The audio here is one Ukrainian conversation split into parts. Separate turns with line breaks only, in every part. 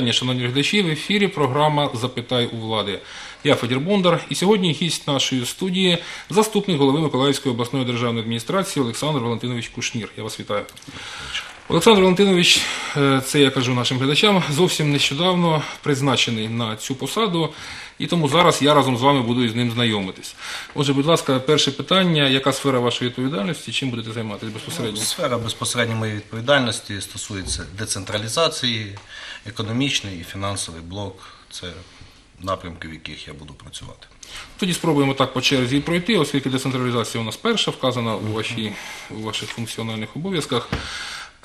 вітання, шановні глядачі. В ефірі програма Запитай у влади. Я Федір Бондар, і сьогодні гість нашої студії заступник голови Миколаївської обласної державної адміністрації Олександр Валентинович Кушнір. Я вас вітаю. Олександр Валентинович, е, це я кажу нашим глядачам, зовсім нещодавно призначений на цю посаду, і тому зараз я разом з вами буду із ним знайомитись. Отже, будь ласка, перше питання: яка сфера вашої відповідальності? Чим будете займатися безпосередньо?
Сфера безпосередньо моєї відповідальності стосується децентралізації, економічний і фінансовий блок. Це напрямки, в яких я буду працювати.
Тоді спробуємо так по черзі пройти, оскільки децентралізація у нас перша вказана у, вашій, у ваших функціональних обов'язках.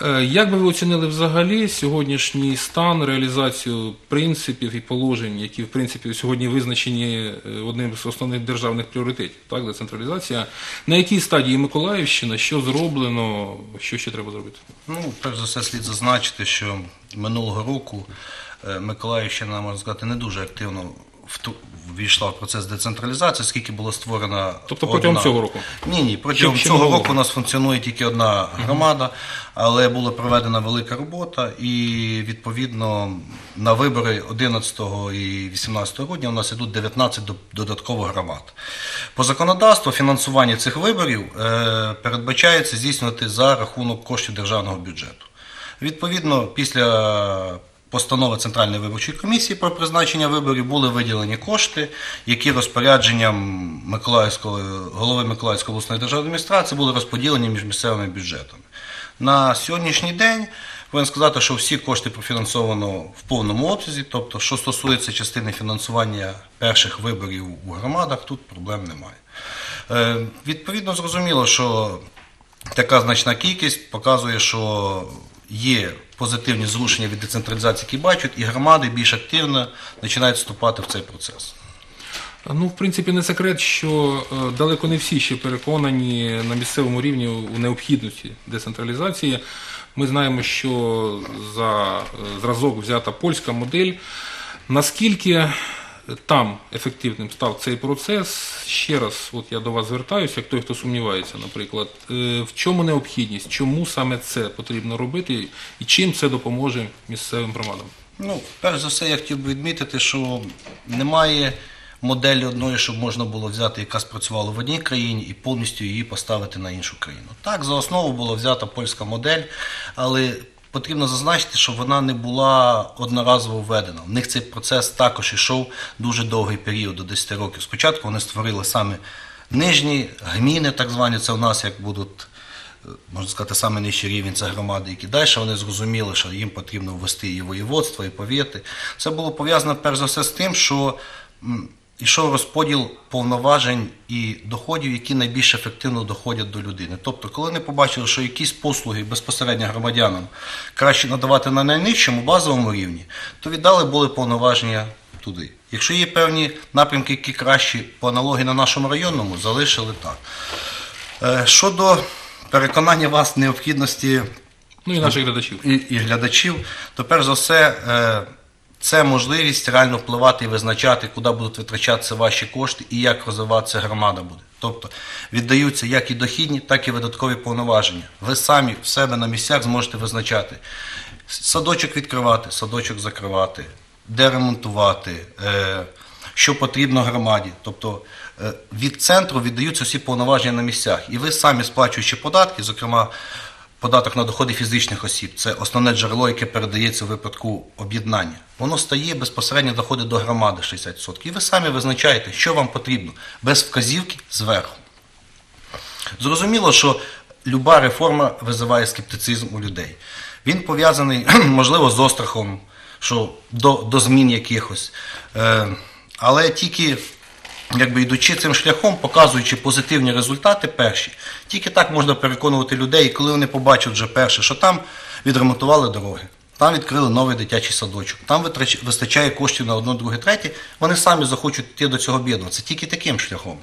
Е, Як би ви оцінили взагалі сьогоднішній стан, реалізацію принципів і положень, які в принципі сьогодні визначені е, одним з основних державних пріоритетів, так, децентралізація? На якій стадії Миколаївщина, що зроблено, що ще треба зробити?
Ну, перш за все, слід зазначити, що минулого року е, Миколаївщина, можна сказати, не дуже активно ввійшла в процес децентралізації, скільки було створено.
Тобто протягом цього року?
Ні, ні, протягом
Ще-
цього року у нас функціонує тільки одна громада, але була проведена велика робота, і відповідно на вибори 11 і 18 грудня у нас ідуть 19 додаткових громад. По законодавству фінансування цих виборів е, передбачається здійснювати за рахунок коштів державного бюджету. Відповідно, після постанови Центральної виборчої комісії про призначення виборів були виділені кошти, які розпорядженням Миколаївського, голови Миколаївської обласної державної адміністрації були розподілені між місцевими бюджетами. На сьогоднішній день повинен сказати, що всі кошти профінансовано в повному обсязі, тобто, що стосується частини фінансування перших виборів у громадах, тут проблем немає. Е, Відповідно, зрозуміло, що така значна кількість показує, що є позитивні зрушення від децентралізації, які бачать, і громади більш активно починають вступати в цей процес.
Ну, в принципі, не секрет, що е, далеко не всі ще переконані на місцевому рівні у необхідності децентралізації. Ми знаємо, що за е, зразок взята польська модель. Наскільки там ефективним став цей процес? Ще раз, от я до вас звертаюся, як той, хто сумнівається, наприклад, Е, в чому необхідність, чому саме це потрібно робити, і чим це допоможе місцевим громадам?
Ну, перш за все, я хотів би відмітити, що немає моделі одної, щоб можна було взяти, яка спрацювала в одній країні, і повністю її поставити на іншу країну. Так, за основу була взята польська модель, але потрібно зазначити, що вона не була одноразово введена. В них цей процес також йшов дуже довгий період, до 10 років. Спочатку вони створили саме нижні гміни, так звані, це у нас як будуть можна сказати, саме нижчий рівень це громади, які далі вони зрозуміли, що їм потрібно ввести і воєводство, і повіти. Це було пов'язано перш за все з тим, що м, йшов розподіл повноважень і доходів, які найбільш ефективно доходять до людини. Тобто, коли вони побачили, що якісь послуги безпосередньо громадянам краще надавати на найнижчому базовому рівні, то віддали були повноваження туди. Якщо є певні напрямки, які кращі по аналогії на нашому районному, залишили так. Е, Щодо переконання вас необхідності
Ну і наших глядачів.
і, і глядачів, то перш за все е, це можливість реально впливати і визначати, куди будуть витрачатися ваші кошти і як розвиватися громада буде. Тобто віддаються як і дохідні, так і видаткові повноваження. Ви самі в себе на місцях зможете визначати садочок відкривати, садочок закривати, де ремонтувати, е, що потрібно громаді. Тобто е, від центру віддаються всі повноваження на місцях. І ви самі сплачуючи податки, зокрема податок на доходи фізичних осіб, це основне джерело, яке передається в випадку об'єднання. Воно стає безпосередньо доходить до громади 60%. І ви самі визначаєте, що вам потрібно, без вказівки зверху. Зрозуміло, що люба реформа визиває скептицизм у людей. Він пов'язаний, можливо, з острахом, що до, до змін якихось. Е, але тільки якби йдучи цим шляхом, показуючи позитивні результати перші, тільки так можна переконувати людей, коли вони побачать вже перше, що там відремонтували дороги. Там відкрили новий дитячий садочок, там вистачає коштів на одно, друге, третє. Вони самі захочуть йти до цього об'єднуватися. Тільки таким шляхом.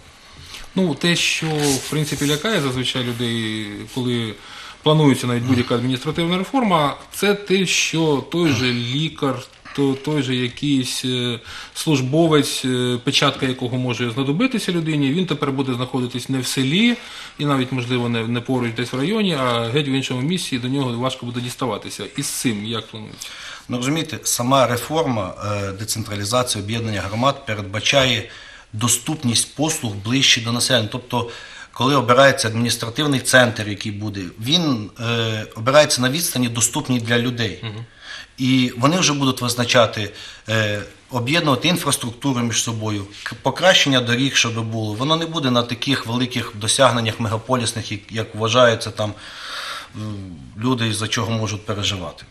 Ну, те, що в принципі лякає зазвичай людей, коли планується навіть будь-яка адміністративна реформа, це те, що той же лікар, то той же якийсь е, службовець, е, печатка якого може знадобитися людині, він тепер буде знаходитись не в селі і навіть, можливо, не, не поруч десь в районі, а геть в іншому місці, і до нього важко буде діставатися. І з цим як планується?
Ну розумієте, сама реформа е, децентралізації об'єднання громад передбачає доступність послуг ближче до населення. Тобто, коли обирається адміністративний центр, який буде, він е, обирається на відстані доступній для людей. І вони вже будуть визначати, е, об'єднувати інфраструктуру між собою, покращення доріг, щоб було. Воно не буде на таких великих досягненнях мегаполісних, як, вважається там м, люди, за чого можуть переживати.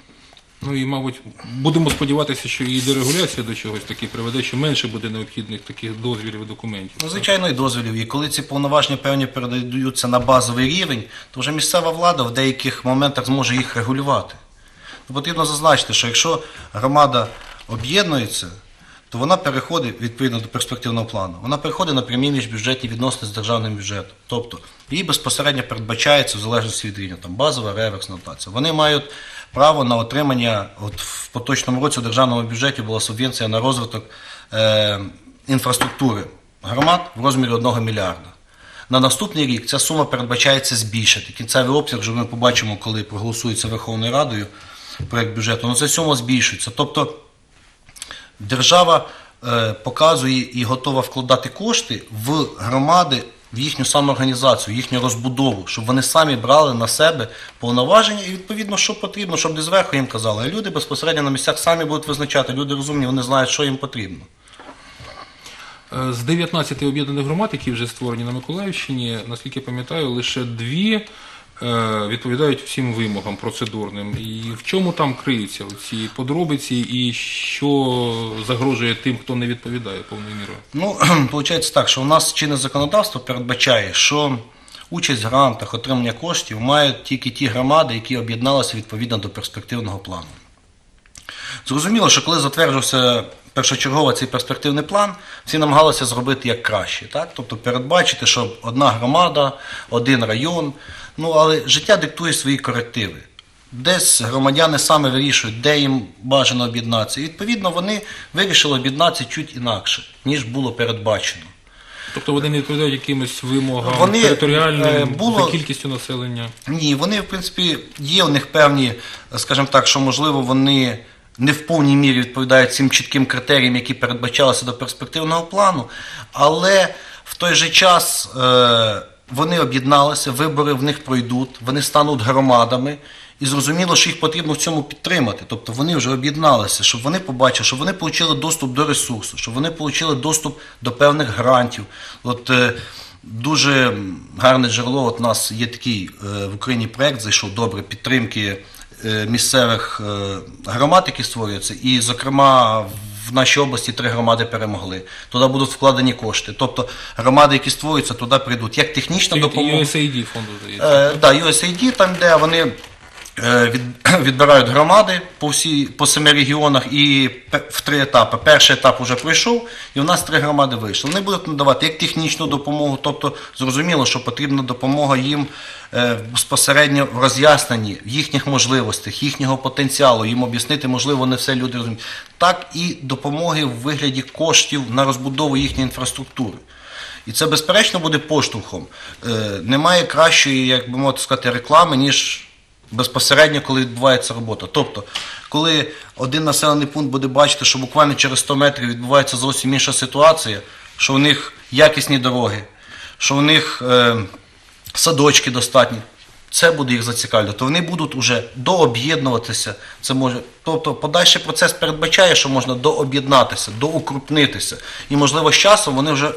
Ну і, мабуть, будемо сподіватися, що і дерегуляція до чогось таки приведе, що менше буде необхідних таких дозвілів і документів.
Ну, звичайно, і дозволів. І коли ці повноваження певні передаються на базовий рівень, то вже місцева влада в деяких моментах зможе їх регулювати. Потрібно зазначити, що якщо громада об'єднується, то вона переходить відповідно до перспективного плану. Вона переходить на прямі міжбюджетні відносини з державним бюджетом. Тобто їй безпосередньо передбачається в залежності від рівня, там базова, реверсна дотація. Вони мають право на отримання, от в поточному році у державному бюджеті була субвенція на розвиток е, інфраструктури громад в розмірі 1 мільярда. На наступний рік ця сума передбачається збільшити. Кінцевий обсяг вже ми побачимо, коли проголосується Верховною Радою проєкт бюджету. Ну, ця сума збільшується. Тобто держава е, показує і готова вкладати кошти в громади, в їхню самоорганізацію, їхню розбудову, щоб вони самі брали на себе повноваження і відповідно, що потрібно, щоб не зверху їм казали. А люди безпосередньо на місцях самі будуть визначати. Люди розумні, вони знають, що їм потрібно.
Е, З 19 об'єднаних громад, які вже створені на Миколаївщині, наскільки я пам'ятаю, лише дві відповідають всім вимогам процедурним. І в чому там криються ці подробиці, і що загрожує тим, хто не відповідає повною мірою?
Ну, виходить так, що у нас чинне законодавство передбачає, що участь в грантах, отримання коштів мають тільки ті громади, які об'єдналися відповідно до перспективного плану. Зрозуміло, що коли затверджувався першочергово цей перспективний план, всі намагалися зробити як краще. Так? Тобто передбачити, щоб одна громада, один район. Ну, але життя диктує свої корективи. Десь громадяни саме вирішують, де їм бажано об'єднатися. І відповідно вони вирішили об'єднатися чуть інакше, ніж було передбачено.
Тобто вони не відповідають якимось вимогам
Вони,
територіальним
е, було-
за кількістю населення.
Ні, вони, в принципі, є у них певні, скажімо так, що можливо вони не в повній мірі відповідають цим чітким критеріям, які передбачалися до перспективного плану, але в той же час е, вони об'єдналися, вибори в них пройдуть, вони стануть громадами. І зрозуміло, що їх потрібно в цьому підтримати. Тобто вони вже об'єдналися, щоб вони побачили, щоб вони отримали доступ до ресурсу, щоб вони отримали доступ до певних грантів. От е, дуже гарне джерело. От у нас є такий е, в Україні проект, зайшов добре підтримки е, місцевих громад, які створюються. І, зокрема, в нашій області три громади перемогли. Туди будуть вкладені кошти. Тобто громади, які створюються, туди прийдуть як технічна допомога.
USAID фонду здається.
Е, да, USAID, там, де вони відбирають громади по, всій, по семи регіонах і в три етапи. Перший етап вже пройшов, і у нас три громади вийшли. Вони будуть надавати як технічну допомогу, тобто зрозуміло, що потрібна допомога їм е, безпосередньо в роз'ясненні їхніх можливостей, їхнього потенціалу, їм об'яснити, можливо, не все люди розуміють. Так і допомоги в вигляді коштів на розбудову їхньої інфраструктури. І це, безперечно, буде поштовхом. Е, немає кращої, як би можна сказати, реклами, ніж безпосередньо, коли відбувається робота. Тобто, коли один населений пункт буде бачити, що буквально через 100 метрів відбувається зовсім інша ситуація, що в них якісні дороги, що в них е, садочки достатні. Це буде їх зацікавлювати. То вони будуть уже дооб'єднуватися. Це може, тобто подальший процес передбачає, що можна дооб'єднатися, доукрупнитися. І, можливо, з часом вони вже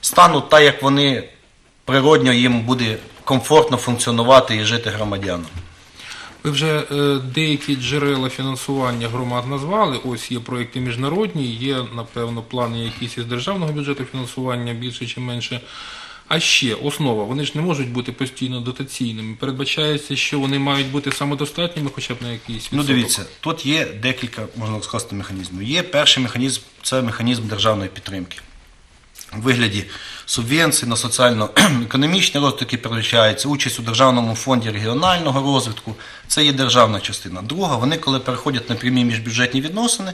стануть так, як вони природньо їм буде комфортно функціонувати і жити громадянам.
Ви вже е, деякі джерела фінансування громад назвали. Ось є проекти міжнародні, є, напевно, плани якісь із державного бюджету фінансування більше чи менше. А ще основа, вони ж не можуть бути постійно дотаційними. Передбачається, що вони мають бути самодостатніми, хоча б на якийсь
Ну, дивіться, тут є декілька, можна сказати, механізмів. Є перший механізм це механізм державної підтримки. У вигляді субвенцій на соціально-економічний розвиток, який передбачається, участь у Державному фонді регіонального розвитку. Це є державна частина. Друга, вони, коли переходять на прямі міжбюджетні відносини,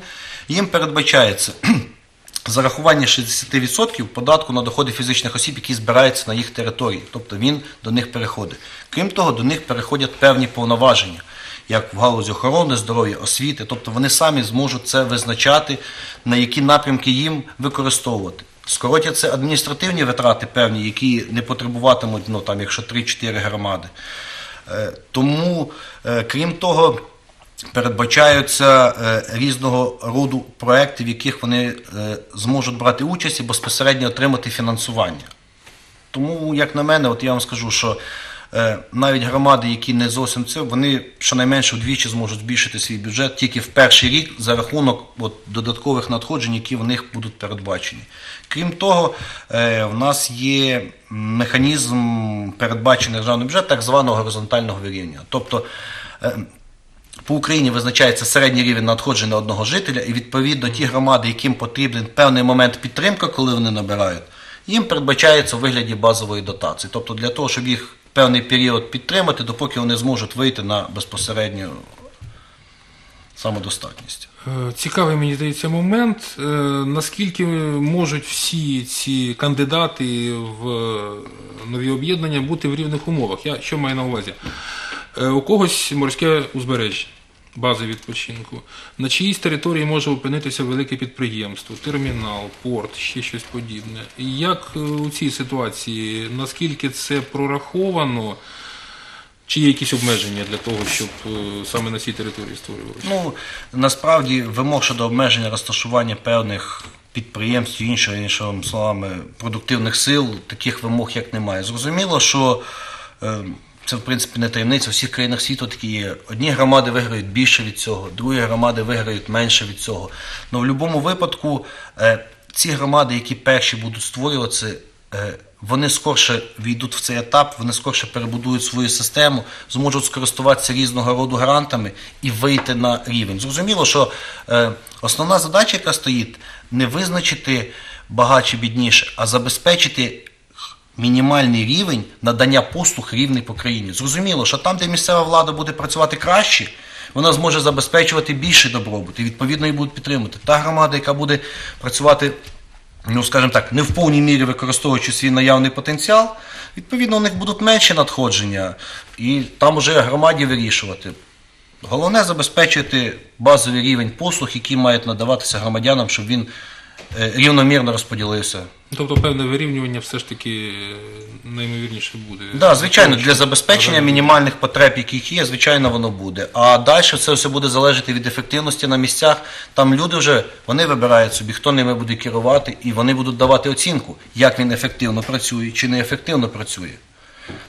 їм передбачається зарахування 60% податку на доходи фізичних осіб, які збираються на їх території. Тобто він до них переходить. Крім того, до них переходять певні повноваження, як в галузі охорони, здоров'я, освіти. Тобто вони самі зможуть це визначати, на які напрямки їм використовувати. Скоротяться адміністративні витрати певні, які не потребуватимуть, ну там, якщо 3-4 громади. Е, Тому, е, крім того, передбачаються е, різного роду проекти, в яких вони зможуть брати участь і безпосередньо отримати фінансування. Тому, як на мене, от я вам скажу, що навіть громади, які не зовсім це, вони щонайменше вдвічі зможуть збільшити свій бюджет тільки в перший рік за рахунок от, додаткових надходжень, які в них будуть передбачені. Крім того, е, в нас є механізм передбачений державний бюджет так званого горизонтального вирівнювання. Тобто е, по Україні визначається середній рівень надходжень на одного жителя, і відповідно ті громади, яким потрібен певний момент підтримки, коли вони набирають, їм передбачається у вигляді базової дотації. Тобто для того, щоб їх певний період підтримати, допоки вони зможуть вийти на безпосередню самодостатність.
Е, Цікавий мені здається момент, е, наскільки можуть всі ці кандидати в нові об'єднання бути в рівних умовах. Я що маю на увазі? Е, У когось морське узбережжя, бази відпочинку. На чиїсь території може опинитися велике підприємство, термінал, порт, ще щось подібне. Як е, у цій ситуації, наскільки це прораховано? Чи є якісь обмеження для того, щоб е, саме на цій території створювалося?
Ну, насправді вимог щодо обмеження розташування певних підприємств, іншого, іншими словами, продуктивних сил, таких вимог як немає. Зрозуміло, що е, це в принципі не таємниця. У всіх країнах світу такі є. Одні громади виграють більше від цього, другі громади виграють менше від цього. Ну, в будь-якому випадку е, ці громади, які перші будуть створюватися, е, вони скорше війдуть в цей етап, вони скорше перебудують свою систему, зможуть скористуватися різного роду грантами і вийти на рівень. Зрозуміло, що е, основна задача, яка стоїть, не визначити багаче бідніше, а забезпечити мінімальний рівень надання послуг рівний по країні. Зрозуміло, що там, де місцева влада буде працювати краще, вона зможе забезпечувати більший добробут і відповідно її будуть підтримувати. Та громада, яка буде працювати ну, скажімо так, не в повній мірі використовуючи свій наявний потенціал, відповідно, у них будуть менші надходження, і там уже громаді вирішувати. Головне забезпечити базовий рівень послуг, які мають надаватися громадянам, щоб він рівномірно розподілився.
Тобто певне вирівнювання все ж таки е, найімовірніше буде.
Да, звичайно, для забезпечення мінімальних потреб, яких є, звичайно, воно буде. А далі це все буде залежати від ефективності на місцях. Там люди вже вони вибирають собі, хто ними буде керувати, і вони будуть давати оцінку, як він ефективно працює чи неефективно працює.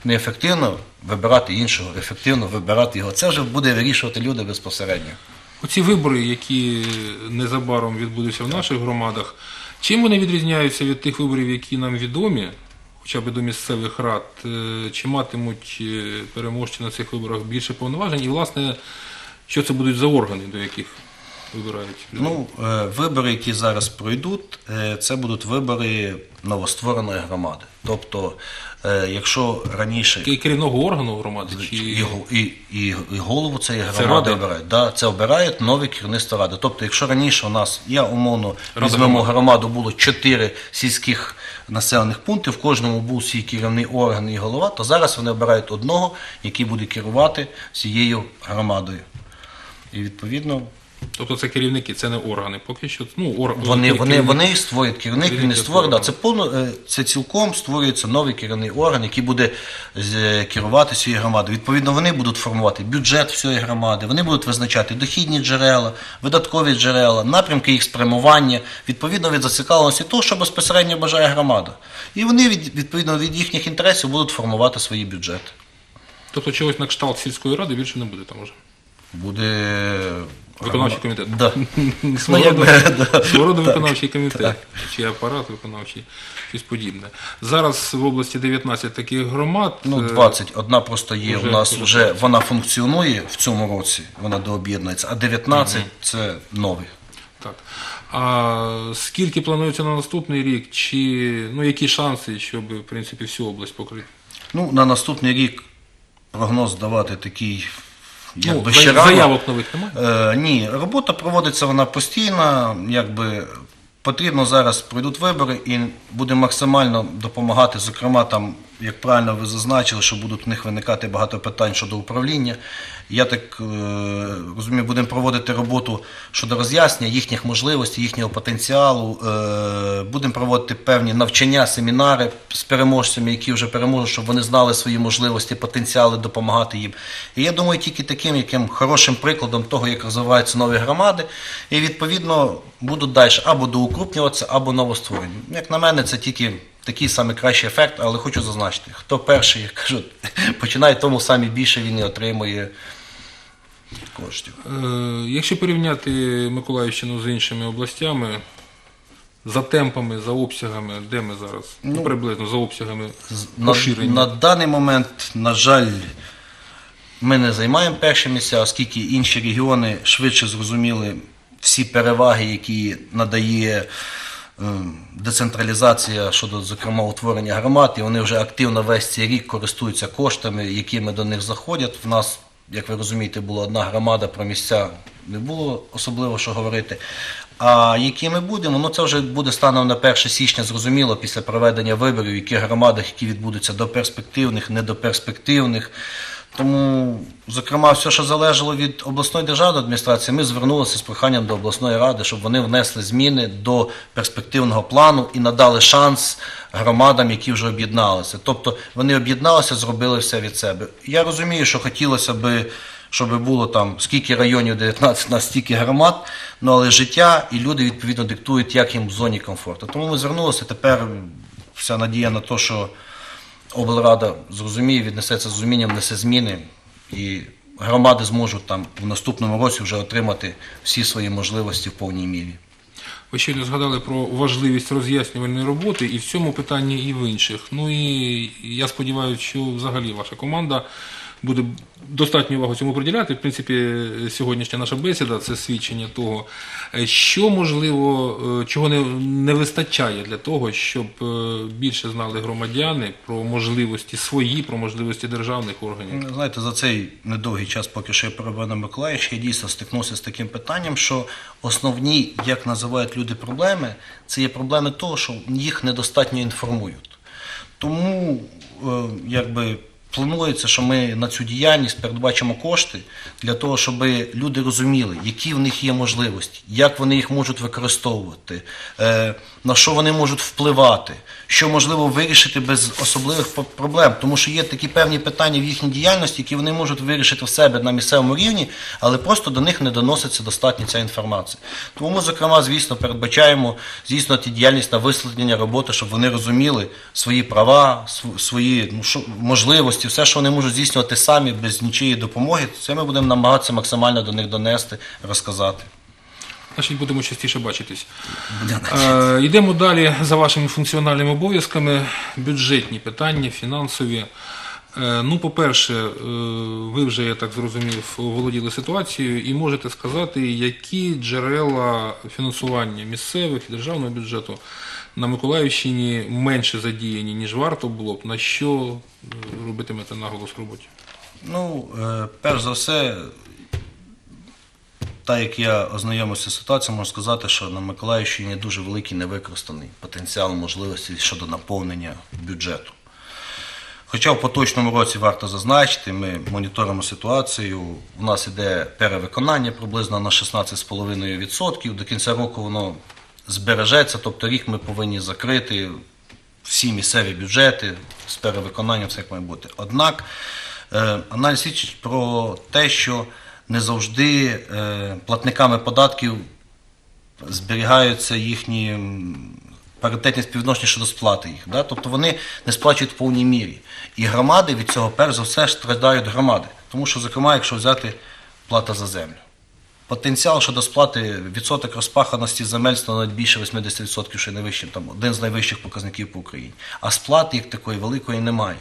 Неефективно вибирати іншого, ефективно вибирати його. Це вже буде вирішувати люди безпосередньо.
Оці вибори, які незабаром відбудуться в наших громадах, чим вони відрізняються від тих виборів, які нам відомі, хоча б до місцевих рад, е, чи матимуть е, переможці на цих виборах більше повноважень, і, власне, що це будуть за органи, до яких вибирають?
Ну, е, вибори, які зараз пройдуть, е, це будуть вибори новоствореної громади. Тобто, е, якщо раніше
Ки- керівного органу громади, чи
і, і, і, і голову цієї
Це
громади
рада?
обирають. Да, це обирають нове керівництво ради. Тобто, якщо раніше у нас, я умовно
Рада
візьмемо
громади.
громаду, було чотири сільських населених пункти, в кожному був свій керівний орган і голова, то зараз вони обирають одного, який буде керувати всією громадою. І відповідно
Тобто це керівники, це не органи. Поки що ну, ор...
Вони,
керівник-
вони, вони створюють керівник, він не створює. Да, це повно е, це цілком створюється новий керівний орган, який буде керувати цією громадою. Відповідно, вони будуть формувати бюджет всієї громади, вони будуть визначати дохідні джерела, видаткові джерела, напрямки їх спрямування, відповідно від зацікавленості того, що безпосередньо бажає громада. І вони від, відповідно від їхніх інтересів будуть формувати свої бюджети.
Тобто чогось на кшталт сільської ради більше не буде там уже.
Буде
Виконавчий комітет.
Да.
Свого
Ну,
роду-
да.
виконавчий комітет, чи апарат виконавчий, щось подібне. Зараз в області 19 таких громад.
Ну,
е,
20. Одна просто є
вже
у нас
вже
вже вона функціонує в цьому році, вона дооб'єднується, а 19 це новий.
Так. А скільки планується на наступний рік? Чи ну які шанси, щоб в принципі всю область покрити?
Ну, на наступний рік прогноз давати такий, якби
ну,
ще
Заявок
рано.
нових немає?
Е, ні, робота проводиться вона постійно, якби потрібно зараз пройдуть вибори і будемо максимально допомагати. Зокрема, там, як правильно ви зазначили, що будуть в них виникати багато питань щодо управління. Я так е, розумію, будемо проводити роботу щодо роз'яснення їхніх можливостей, їхнього потенціалу. Е, будемо проводити певні навчання, семінари з переможцями, які вже переможуть, щоб вони знали свої можливості, потенціали, допомагати їм. І я думаю, тільки таким яким хорошим прикладом того, як розвиваються нові громади, і відповідно будуть далі або доукрупнюватися, або новостворені. Як на мене, це тільки такий самий кращий ефект, але хочу зазначити, хто перший, як кажуть, починає, тому самі більше він і отримує коштів.
Е, Якщо порівняти Миколаївщину з іншими областями, за темпами, за обсягами, де ми зараз? Ну, приблизно за обсягами
На,
поширення.
на даний момент, на жаль, ми не займаємо перші місця, оскільки інші регіони швидше зрозуміли всі переваги, які надає децентралізація щодо, зокрема, утворення громад, і вони вже активно весь цей рік користуються коштами, якими до них заходять. В нас, як ви розумієте, була одна громада про місця, не було особливо що говорити. А які ми будемо, ну це вже буде станом на 1 січня зрозуміло після проведення виборів, яких громадах, які відбудуться до перспективних, не до перспективних. Тому, зокрема, все, що залежало від обласної державної адміністрації, ми звернулися з проханням до обласної ради, щоб вони внесли зміни до перспективного плану і надали шанс громадам, які вже об'єдналися. Тобто вони об'єдналися, зробили все від себе. Я розумію, що хотілося би, щоб було там скільки районів 19 на стільки громад, ну але життя і люди відповідно диктують, як їм в зоні комфорту. Тому ми звернулися. Тепер вся надія на те, що облрада зрозуміє, віднесеться з розумінням, внесе зміни, і громади зможуть там в наступному році вже отримати всі свої можливості в повній мірі.
Ви щойно згадали про важливість роз'яснювальної роботи і в цьому питанні, і в інших. Ну і я сподіваюся, що взагалі ваша команда буде достатньо увагу цьому приділяти. В принципі, сьогоднішня наша бесіда це свідчення того, що можливо, е, чого не, не вистачає для того, щоб е, більше знали громадяни про можливості свої, про можливості державних органів.
Ну, Знаєте, за цей недовгий час, поки що я перебував на Миколаївщині, я дійсно стикнувся з таким питанням, що основні, як називають люди, проблеми, це є проблеми того, що їх недостатньо інформують. Тому, е, якби. Планується, що ми на цю діяльність передбачимо кошти для того, щоб люди розуміли, які в них є можливості, як вони їх можуть використовувати, е, на що вони можуть впливати, що можливо вирішити без особливих проблем. Тому що є такі певні питання в їхній діяльності, які вони можуть вирішити в себе на місцевому рівні, але просто до них не доноситься достатньо ця інформація. Тому ми, зокрема, звісно, передбачаємо здійснювати діяльність на висвітлення роботи, щоб вони розуміли свої права, свої ну, можливості, все, що вони можуть здійснювати самі без нічиєї допомоги, це ми будемо намагатися максимально до них донести, розказати.
Значить, будемо частіше бачитись. Е, Йдемо далі за вашими функціональними обов'язками. Бюджетні питання, фінансові. Е, Ну, по-перше, е, ви вже, я так зрозумів, володіли ситуацією і можете сказати, які джерела фінансування місцевих і державного бюджету на Миколаївщині менше задіяні, ніж варто було б, на що е, робитимете наголос в роботі?
Ну, е, перш за все, так як я ознайомився з ситуацією, можу сказати, що на Миколаївщині дуже великий невикористаний потенціал можливості щодо наповнення бюджету. Хоча в поточному році варто зазначити, ми моніторимо ситуацію. У нас іде перевиконання приблизно на 16,5%. До кінця року воно збережеться, тобто рік ми повинні закрити всі місцеві бюджети з перевиконанням, все як має бути. Однак е, аналіз свідчить про те, що не завжди е, платниками податків зберігаються їхні паритетні співвідношення щодо сплати їх. Да? Тобто вони не сплачують в повній мірі. І громади від цього перш за все страдають громади. Тому що, зокрема, якщо взяти плата за землю. Потенціал щодо сплати відсоток розпаханості земель становить більше 80%, що найвищим, там один з найвищих показників по Україні. А сплати як такої великої немає.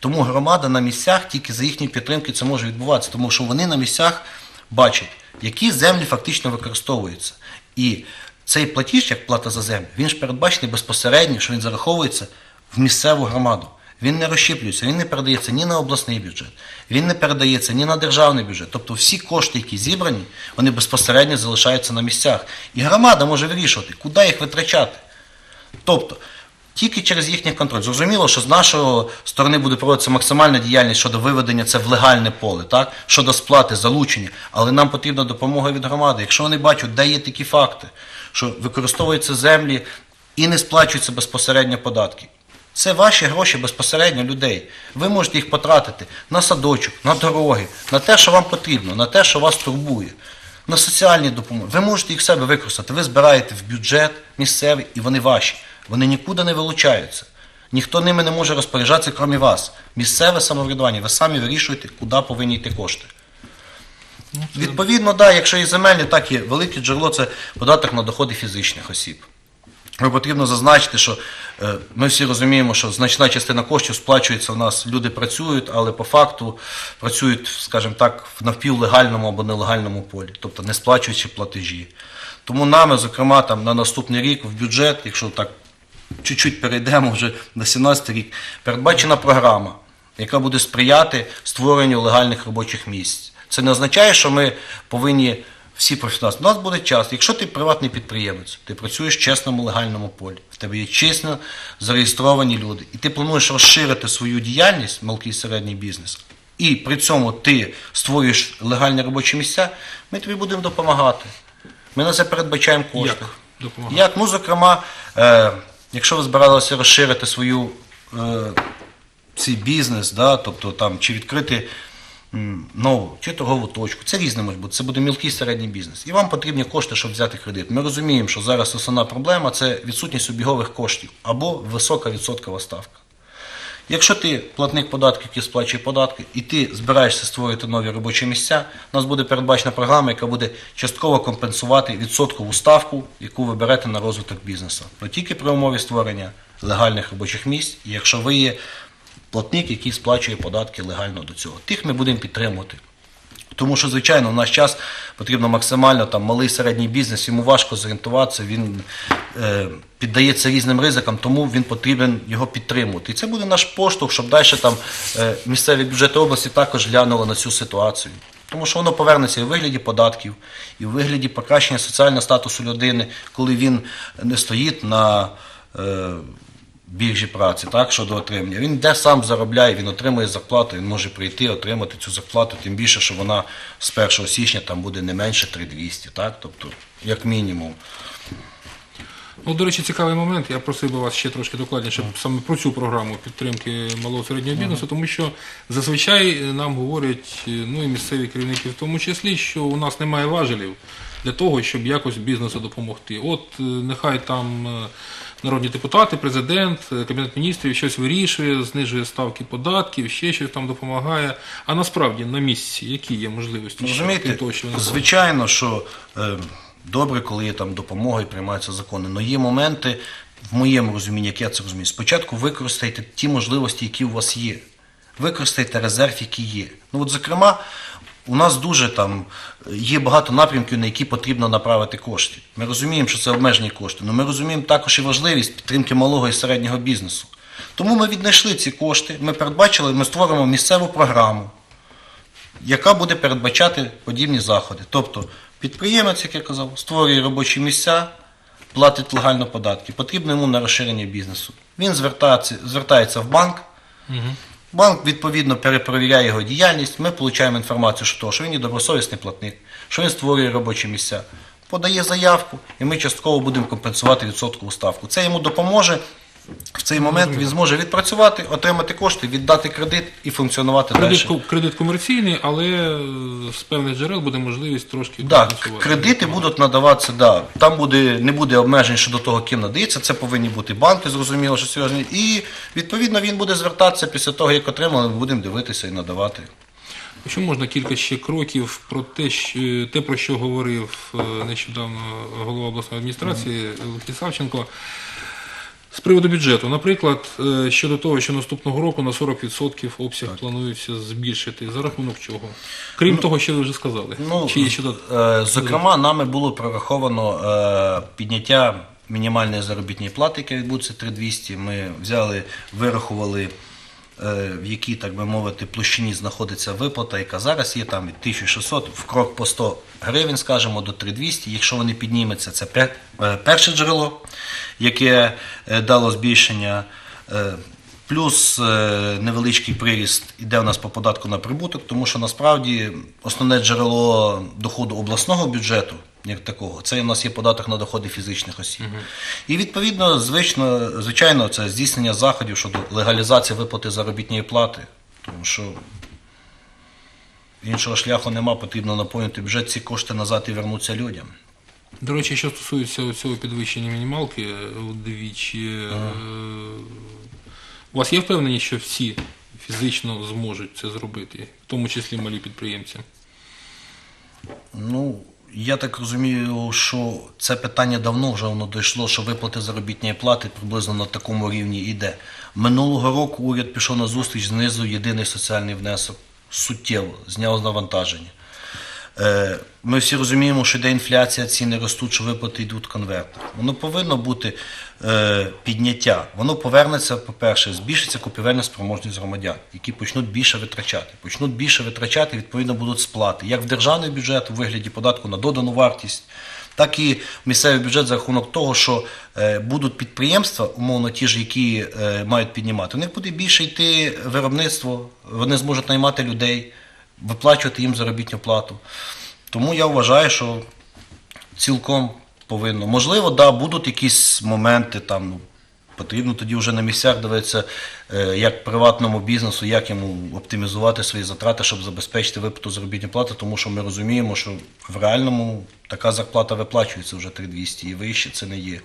Тому громада на місцях тільки за їхньої підтримки це може відбуватися, тому що вони на місцях бачить, які землі фактично використовуються. І цей платіж, як плата за землю, він ж передбачений безпосередньо, що він зараховується в місцеву громаду. Він не розщіплюється, він не передається ні на обласний бюджет, він не передається ні на державний бюджет. Тобто всі кошти, які зібрані, вони безпосередньо залишаються на місцях. І громада може вирішувати, куди їх витрачати. Тобто, тільки через їхній контроль. Зрозуміло, що з нашої сторони буде проводитися максимальна діяльність щодо виведення це в легальне поле, так? щодо сплати, залучення, але нам потрібна допомога від громади. Якщо вони бачать, де є такі факти, що використовуються землі і не сплачуються безпосередньо податки. Це ваші гроші безпосередньо людей. Ви можете їх потратити на садочок, на дороги, на те, що вам потрібно, на те, що вас турбує, на соціальні допомоги. Ви можете їх себе використати. Ви збираєте в бюджет місцевий, і вони ваші. Вони нікуди не вилучаються. Ніхто ними не може розпоряджатися, крім вас. Місцеве самоврядування, ви самі вирішуєте, куди повинні йти кошти. Відповідно, да, якщо і земельні, так і велике джерело це податок на доходи фізичних осіб. Але потрібно зазначити, що е, ми всі розуміємо, що значна частина коштів сплачується у нас, люди працюють, але по факту працюють, скажімо так, в навпівлегальному або нелегальному полі, тобто не сплачуючи платежі. Тому нами, зокрема, там, на наступний рік в бюджет, якщо так чуть-чуть перейдемо вже на 17 рік, передбачена програма, яка буде сприяти створенню легальних робочих місць. Це не означає, що ми повинні всі профінансувати. У нас буде час. Якщо ти приватний підприємець, ти працюєш в чесному легальному полі, в тебе є чесно зареєстровані люди, і ти плануєш розширити свою діяльність, малкий і середній бізнес, і при цьому ти створюєш легальні робочі місця, ми тобі будемо допомагати. Ми на це передбачаємо кошти.
Як допомагати?
Як? Ну, зокрема, е, якщо ви збиралися розширити свою е, цей бізнес, да, тобто там чи відкрити нову чи торгову точку, це різне може бути. Це буде мілкий середній бізнес. І вам потрібні кошти, щоб взяти кредит. Ми розуміємо, що зараз основна проблема це відсутність обігових коштів або висока відсоткова ставка. Якщо ти платник податків, який сплачує податки, і ти збираєшся створити нові робочі місця, у нас буде передбачена програма, яка буде частково компенсувати відсоткову ставку, яку ви берете на розвиток бізнесу. Но тільки при умові створення легальних робочих місць, і якщо ви є платник, який сплачує податки легально до цього. Тих ми будемо підтримувати. Тому що, звичайно, в наш час потрібно максимально там малий середній бізнес, йому важко зорієнтуватися, він е, піддається різним ризикам, тому він потрібен його підтримувати. І це буде наш поштовх, щоб далі там е, місцеві бюджети області також глянули на цю ситуацію. Тому що воно повернеться і у вигляді податків, і у вигляді покращення соціального статусу людини, коли він не стоїть на е, біржі праці, так, щодо отримання. Він де сам заробляє, він отримує зарплату, він може прийти, отримати цю зарплату, тим більше, що вона з 1 січня там буде не менше 3200, так, тобто, як мінімум.
Ну, до речі, цікавий момент. Я просив би вас ще трошки докладніше саме про цю програму підтримки малого середнього бізнесу, тому що зазвичай нам говорять, ну і місцеві керівники в тому числі, що у нас немає важелів для того, щоб якось бізнесу допомогти. От е, нехай там е, народні депутати, президент, е, кабінет міністрів щось вирішує, знижує ставки податків, ще щось там допомагає. А насправді на місці які є можливості?
Розумієте,
крім того, що
звичайно, що е, добре, коли є там допомога і приймаються закони, але є моменти, в моєму розумінні, як я це розумію, спочатку використайте ті можливості, які у вас є. Використайте резерв, який є. Ну от, зокрема, у нас дуже там є багато напрямків, на які потрібно направити кошти. Ми розуміємо, що це обмежені кошти, але ми розуміємо також і важливість підтримки малого і середнього бізнесу. Тому ми віднайшли ці кошти, ми передбачили, ми створимо місцеву програму, яка буде передбачати подібні заходи. Тобто підприємець, як я казав, створює робочі місця, платить легально податки, потрібно йому на розширення бізнесу. Він звертається, звертається в банк, банк відповідно перепровіряє його діяльність, ми отримуємо інформацію, що, того, що він є добросовісний платник, що він створює робочі місця. Подає заявку, і ми частково будемо компенсувати відсоткову ставку. Це йому допоможе. В цей момент він зможе відпрацювати, отримати кошти, віддати кредит і функціонувати
Кредит,
далі.
ко- кредит комерційний, але е, з певних джерел буде можливість трошки
Так,
компенсувати.
кредити будуть надаватися, да. там буде, не буде обмежень щодо того, ким надається. Це повинні бути банки, зрозуміло, що серйозні. І відповідно він буде звертатися після того, як отримали, ми будемо дивитися і надавати.
Якщо можна кілька ще кроків про те, що, те, про що говорив е, нещодавно голова обласної адміністрації Олексій Савченко. З приводу бюджету, наприклад, е, щодо того, що наступного року на 40% обсяг планується збільшити. За рахунок чого? Крім того, що ви вже сказали.
Ну,
Чи є ще
е, зокрема, нами було прораховано е, підняття мінімальної заробітної плати, яка відбудеться 3200. Ми взяли, вирахували, в якій, так би мовити, площині знаходиться виплата, яка зараз є там від 1600, в крок по 100 гривень, скажімо, до 3200. Якщо вони підніметься, це е, перше джерело, яке е, дало збільшення. Е, Плюс е, невеличкий приріст іде у нас по податку на прибуток, тому що насправді основне джерело доходу обласного бюджету, як такого, це у нас є податок на доходи фізичних осіб. І відповідно, звично, звичайно, це здійснення заходів щодо легалізації виплати заробітної плати, тому що іншого шляху нема, потрібно наповнити бюджет, ці кошти назад і вернуться людям.
До речі, що стосується цього підвищення мінімалки е, вдвічі, е, у вас є впевненість, що всі фізично зможуть це зробити, в тому числі малі підприємці?
Ну, я так розумію, що це питання давно вже воно дійшло, що виплати заробітної плати приблизно на такому рівні йде. Минулого року уряд пішов на зустріч, знизу єдиний соціальний внесок суттєво, зняв навантаження. Е, Ми всі розуміємо, що йде інфляція, ціни ростуть, що виплати йдуть в. Воно повинно бути е, підняття. Воно повернеться, по-перше, збільшиться купівельна спроможність громадян, які почнуть більше витрачати. Почнуть більше витрачати, відповідно, будуть сплати. Як в державний бюджет у вигляді податку на додану вартість, так і місцевий бюджет за рахунок того, що е, будуть підприємства, умовно ті ж, які мають піднімати, у них буде більше йти виробництво, вони зможуть наймати людей, виплачувати їм заробітну плату. Тому я вважаю, що цілком повинно. Можливо, да, будуть якісь моменти там. Ну, Потрібно тоді вже на місцях дивитися, е, як приватному бізнесу, як йому оптимізувати свої затрати, щоб забезпечити виплату заробітної плати, тому що ми розуміємо, що в реальному така зарплата виплачується вже 3200 і вище це не є.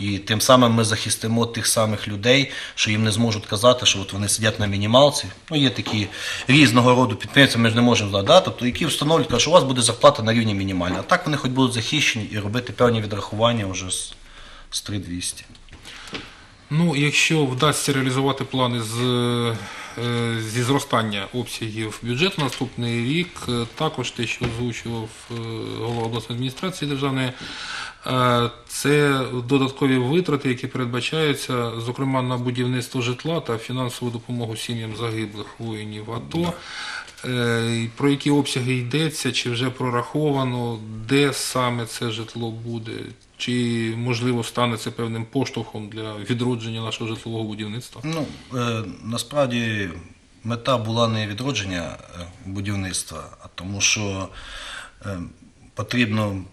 І тим самим ми захистимо тих самих людей, що їм не зможуть казати, що от вони сидять на мінімалці. Ну, є такі різного роду підприємці, ми ж не можемо знати, да? тобто, які встановлюють, що у вас буде зарплата на рівні мінімальна. А так вони хоч будуть захищені і робити певні відрахування вже з, з 3200.
Ну, якщо вдасться реалізувати плани з, е, зі зростання обсягів бюджету на наступний рік, е, також те, що озвучував е, голова обласної адміністрації державної, це додаткові витрати, які передбачаються, зокрема на будівництво житла та фінансову допомогу сім'ям загиблих воїнів АТО. Е, Про які обсяги йдеться, чи вже прораховано, де саме це житло буде, чи можливо стане це певним поштовхом для відродження нашого житлового будівництва?
Ну, е, насправді мета була не відродження е, будівництва, а тому, що е, потрібно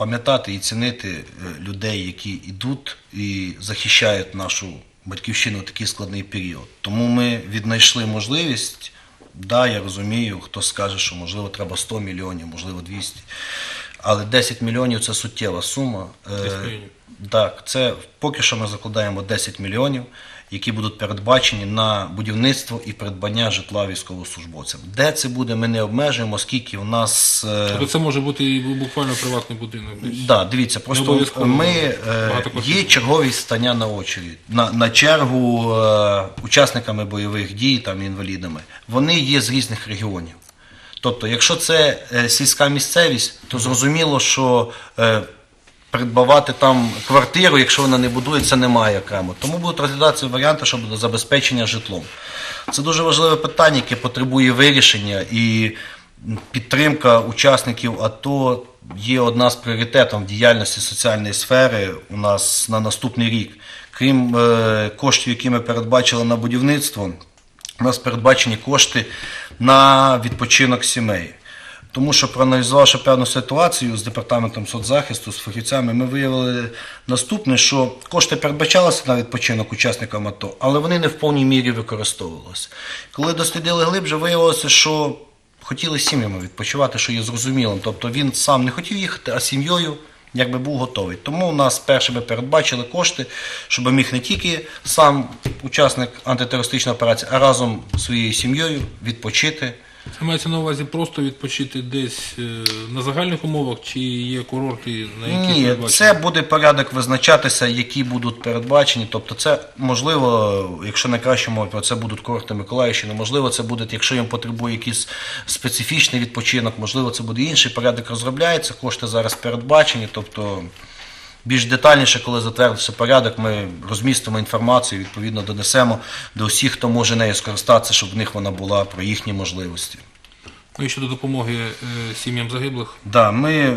пам'ятати і цінити е, людей, які йдуть і захищають нашу батьківщину в такий складний період. Тому ми віднайшли можливість. Да, я розумію, хто скаже, що можливо треба 100 мільйонів, можливо 200. Але 10 мільйонів це суттєва сума. Е,
10 мільйонів.
так, це поки що ми закладаємо 10 мільйонів, які будуть передбачені на будівництво і придбання житла військовослужбовцям. Де це буде, ми не обмежуємо, оскільки в нас. е,
Тобто це може бути і буквально приватний будинок.
Да, дивіться, просто ми е, є чергові стання на очередь, на, на чергу учасниками бойових дій, там інвалідами. Вони є з різних регіонів. Тобто, якщо це е, сільська місцевість, то зрозуміло, що е, придбавати там квартиру, якщо вона не будується, немає окремо. Тому будуть розглядатися варіанти щодо забезпечення житлом. Це дуже важливе питання, яке потребує вирішення і підтримка учасників АТО є одна з пріоритетів діяльності соціальної сфери у нас на наступний рік. Крім е, коштів, які ми передбачили на будівництво, у нас передбачені кошти на відпочинок сімей. Тому що проаналізувавши певну ситуацію з департаментом соцзахисту, з фахівцями, ми виявили наступне, що кошти передбачалися на відпочинок учасникам АТО, але вони не в повній мірі використовувалися. Коли дослідили глибше, виявилося, що хотіли сім'ями відпочивати, що є зрозумілим. Тобто він сам не хотів їхати, а сім'єю якби був готовий. Тому у нас перше ми передбачили кошти, щоб міг не тільки сам учасник антитерористичної операції, а разом зі своєю сім'єю відпочити.
Мається на увазі просто відпочити десь е, на загальних умовах, чи є курорти, на які
Ні, це буде порядок визначатися, які будуть передбачені. Тобто, це можливо, якщо найкраще мовити, про це будуть курорти Миколаївщини. Можливо, це буде, якщо їм потребує якийсь специфічний відпочинок, можливо, це буде інший порядок розробляється. Кошти зараз передбачені. Тобто, більш детальніше, коли затвердиться порядок, ми розмістимо інформацію, відповідно донесемо до всіх, хто може нею скористатися, щоб в них вона була про їхні можливості.
Ну і щодо допомоги е, сім'ям загиблих.
Да, ми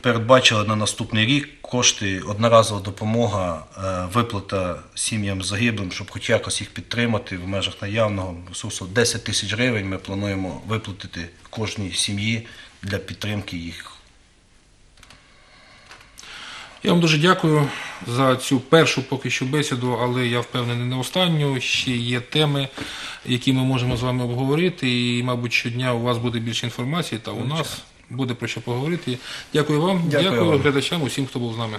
передбачили на наступний рік кошти, одноразова допомога, е, виплата сім'ям загиблим, щоб хоч якось їх підтримати в межах наявного ресурсу. 10 тисяч гривень ми плануємо виплатити кожній сім'ї для підтримки їх.
Я вам дуже дякую за цю першу поки що бесіду, але я впевнений не останню. Ще є теми, які ми можемо з вами обговорити. І, мабуть, щодня у вас буде більше інформації, та у нас буде про що поговорити. Дякую вам,
Дякую
дякую
вам.
глядачам, усім, хто був з нами.